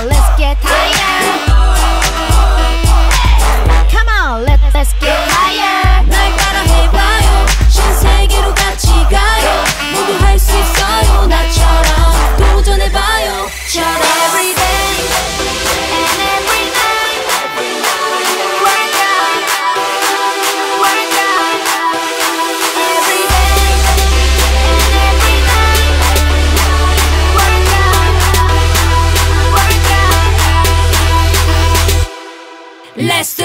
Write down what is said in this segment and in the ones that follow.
let's get higher.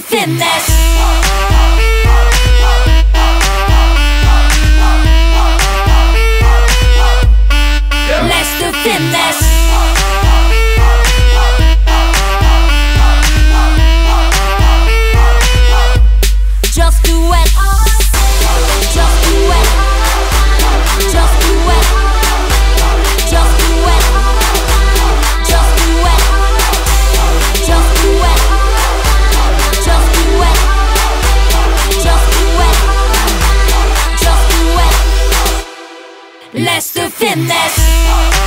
Fitness. Master Fitness.